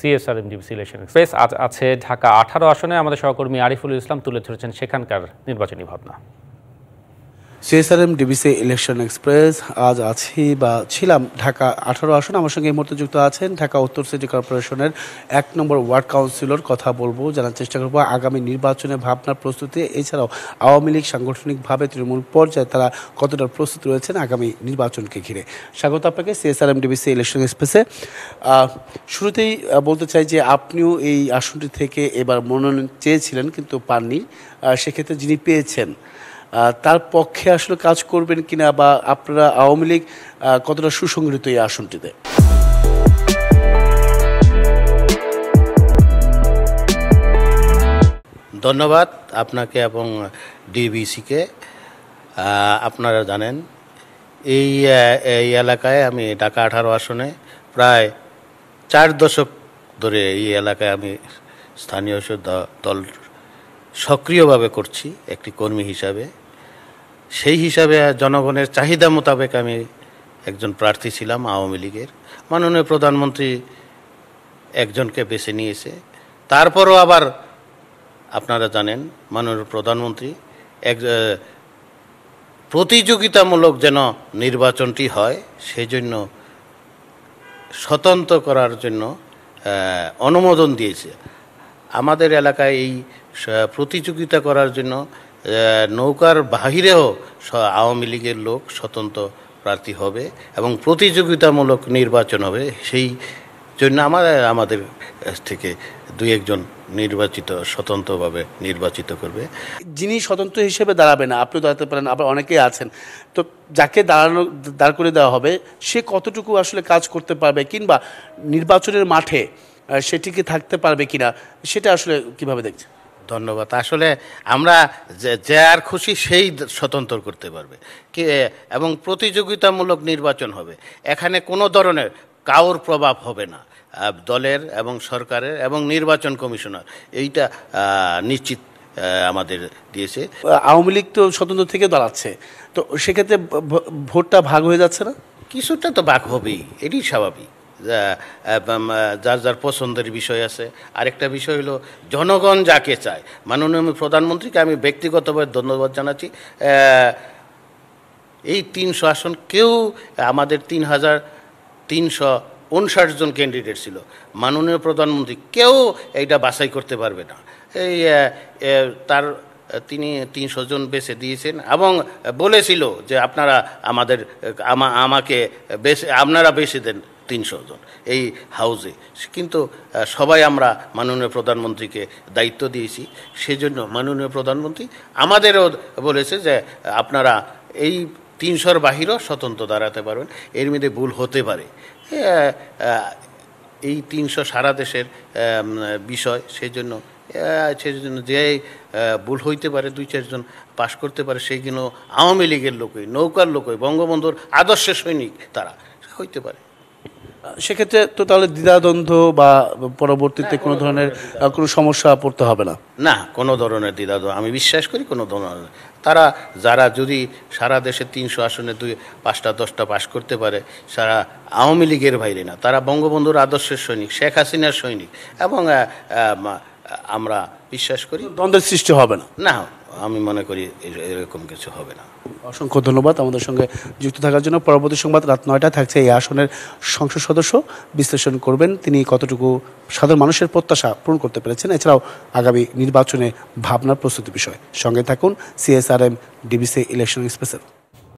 CSRM সিলেশন election express আজ আছে ঢাকা আঠারো আসনে। আমাদের সহকর্মী আরিফুল ইসলাম তুলে ধরেছেন সেখানকার নির্বাচনী ভাবনা। সিএসআরএম ডিবিসি ইলেকশন এক্সপ্রেস আজ আছি বা ছিলাম ঢাকা আঠারো আসন। আমার সঙ্গে এই মুহূর্তে যুক্ত আছেন ঢাকা উত্তর সিটি কর্পোরেশনের এক নম্বর ওয়ার্ড কাউন্সিলর, কথা বলব, জানার চেষ্টা করব আগামী নির্বাচনে ভাবনার প্রস্তুতি। এছাড়াও আওয়ামী লীগ সাংগঠনিকভাবে তৃণমূল পর্যায়ে তারা কতটা প্রস্তুত রয়েছেন আগামী নির্বাচনকে ঘিরে? স্বাগত আপনাকে সিএসআরএম ডিবিসি ইলেকশন এক্সপ্রেসে শুরুতেই বলতে চাই যে আপনিও এই আসনটি থেকে এবার মনোনয়ন চেয়েছিলেন কিন্তু পাননি। সেক্ষেত্রে যিনি পেয়েছেন তার পক্ষে আসলে কাজ করবেন কিনা বা আপনারা আওয়ামী লীগ কতটা সুসংগঠিত এই আসনটিতে? ধন্যবাদ আপনাকে এবং ডিবিসিকে। আপনারা জানেন, এই এই এলাকায় আমি ঢাকা আঠারো আসনে প্রায় চার দশক ধরে এই এলাকায় আমি স্থানীয় দল সক্রিয়ভাবে করছি, একটি কর্মী হিসাবে। সেই হিসাবে জনগণের চাহিদা মোতাবেক আমি একজন প্রার্থী ছিলাম আওয়ামী লীগের। মাননীয় প্রধানমন্ত্রী একজনকে বেছে নিয়েছে। তারপরও আবার আপনারা জানেন, মাননীয় প্রধানমন্ত্রী এক প্রতিযোগিতামূলক যেন নির্বাচনটি হয় সেই জন্য স্বতন্ত্র করার জন্য অনুমোদন দিয়েছে। আমাদের এলাকায় এই প্রতিযোগিতা করার জন্য নৌকার বাহিরেও আওয়ামী লীগের লোক স্বতন্ত্র প্রার্থী হবে এবং প্রতিযোগিতামূলক নির্বাচন হবে। সেই জন্য আমাদের আমাদের থেকে দুই একজন নির্বাচিত স্বতন্ত্রভাবে নির্বাচিত করবে। যিনি স্বতন্ত্র হিসেবে দাঁড়াবে না, আপনিও দাঁড়াতে পারেন, আবার অনেকেই আছেন। তো যাকে দাঁড়ানো, দাঁড় করে দেওয়া হবে, সে কতটুকু আসলে কাজ করতে পারবে কিংবা নির্বাচনের মাঠে সেটিকে থাকতে পারবে কিনা, সেটা আসলে কীভাবে দেখছে ধন্যবাদ। আসলে আমরা যে আর খুশি সেই স্বতন্ত্র করতে পারবে। কি এবং প্রতিযোগিতামূলক নির্বাচন হবে। এখানে কোনো ধরনের কাউর প্রভাব হবে না। দলের এবং সরকারের এবং নির্বাচন কমিশনার। এইটা নিশ্চিত আমাদের দিয়েছে। আওয়ামী লীগ তো স্বতন্ত্র থেকে দাঁড়াচ্ছে। তো সেক্ষেত্রে ভোটটা ভাগ হয়ে যাচ্ছে না? কিছুটা তো বাক হবেই। এটি স্বাভাবিক। যার যার পছন্দের বিষয় আছে। আরেকটা বিষয় হলো, জনগণ যাকে চায়। মাননীয় প্রধানমন্ত্রীকে আমি ব্যক্তিগতভাবে ধন্যবাদ জানাচ্ছি। এই তিনশো আসন, কেউ আমাদের তিন হাজার তিনশো উনষাট জন ক্যান্ডিডেট ছিল। মাননীয় প্রধানমন্ত্রী, কেউ এইটা বাছাই করতে পারবে না। এই তার, তিনি তিনশো জন বেছে দিয়েছেন এবং বলেছিল যে আপনারা আমাদের আমাকে বেছে, আপনারা বেছে দেন। তিনশো জন এই হাউজে কিন্তু সবাই আমরা মাননীয় প্রধানমন্ত্রীকে দায়িত্ব দিয়েছি। সেজন্য মাননীয় প্রধানমন্ত্রী আমাদেরও বলেছে যে আপনারা এই তিনশোর বাহিরও স্বতন্ত্র দাঁড়াতে পারবেন। এর মধ্যে ভুল হতে পারে। এই তিনশো সারা দেশের বিষয় সেই জন্য আহ, সেজন্য যে ভুল হইতে পারে দুই চারজন পাশ করতে পারে সেইগুলো আওয়ামী লীগের লোকই নৌকার লোকই বঙ্গবন্ধুর আদর্শ সৈনিক তারা হইতে পারে। সেক্ষেত্রে তো তাহলে দ্বিধাদ্বন্দ্ব বা পরবর্তীতে কোনো ধরনের কোনো সমস্যা পড়তে হবে না? না কোনো ধরনের দ্বিধাদ্ব আমি বিশ্বাস করি কোনো ধরনের তারা যারা যদি সারা দেশে তিনশো আসনে দুই পাঁচটা দশটা পাশ করতে পারে সারা আওয়ামী লীগের বাইরে না। তারা বঙ্গবন্ধুর আদর্শের সৈনিক শেখ হাসিনার সৈনিক। এবং আমরা বিশ্বাস করি দ্বন্দ্বের সৃষ্টি হবে না? না। আমি মনে করি এরকম কিছু হবে না। অসংখ্য ধন্যবাদ আমাদের সঙ্গে যুক্ত থাকার জন্য। পরবর্তী সংবাদ রাত নয়টা থাকছে। এই আসনের সংসদ সদস্য বিশ্লেষণ করবেন। তিনি কতটুকু সাধারণ মানুষের প্রত্যাশা পূরণ করতে পেরেছেন, এছাড়াও আগামী নির্বাচনে ভাবনার প্রস্তুতি বিষয়। সঙ্গে থাকুন সিএসআরএম ডিবিসি ইলেকশন স্পেশাল